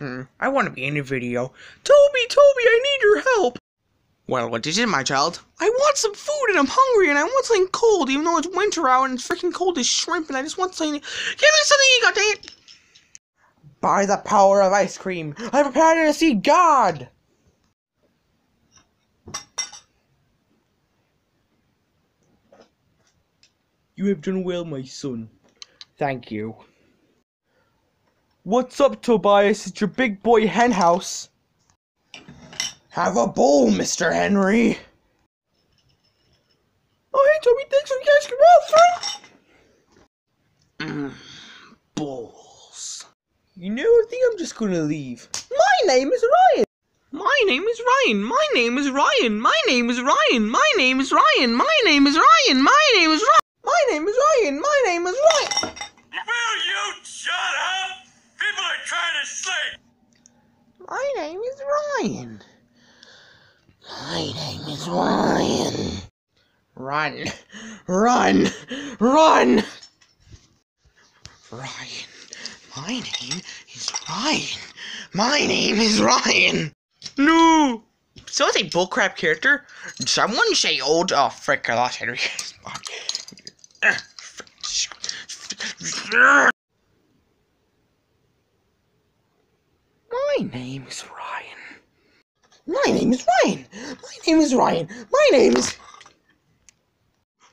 Hmm, I want to be in a video. Toby, Toby, I need your help. Well, what is it, my child? I want some food and I'm hungry and I want something cold, even though it's winter out and it's freaking cold as shrimp and I just want something. Give me something you got, it! By the power of ice cream, I prepared to see God! You have done well, my son. Thank you. What's up, Tobias? It's your big boy hen house. Have a bowl, Mr. Henry. Oh, hey, Toby, thanks for the ice cream. Oh, Mmm, bowls. You know, I think I'm just gonna leave. My name is Ryan. My name is Ryan. My name is Ryan. My name is Ryan. My name is Ryan. My name is Ryan. My name is Ryan. My name is Ryan. My name is Ryan. Will you shut up? People are trying to sleep. My name is Ryan. My name is Ryan. Run. Run. Run. Ryan. My name is Ryan. My name is Ryan. No. So it's a bullcrap character. Someone say old. Oh, frick, I lost Henry. My name is Ryan. My name is Ryan. My name is Ryan. My name is.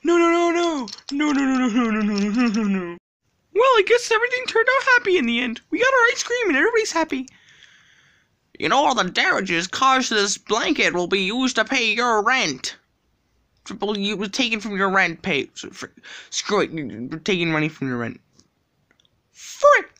No, no, no, no, no, no, no, no, no, no, no, no, no. Well, I guess everything turned out happy in the end. We got our ice cream and everybody's happy. You know, all the damages caused to this blanket will be used to pay your rent. Well, you was taken from your rent pay. So, fr- screw it, you're taking money from your rent. Frick!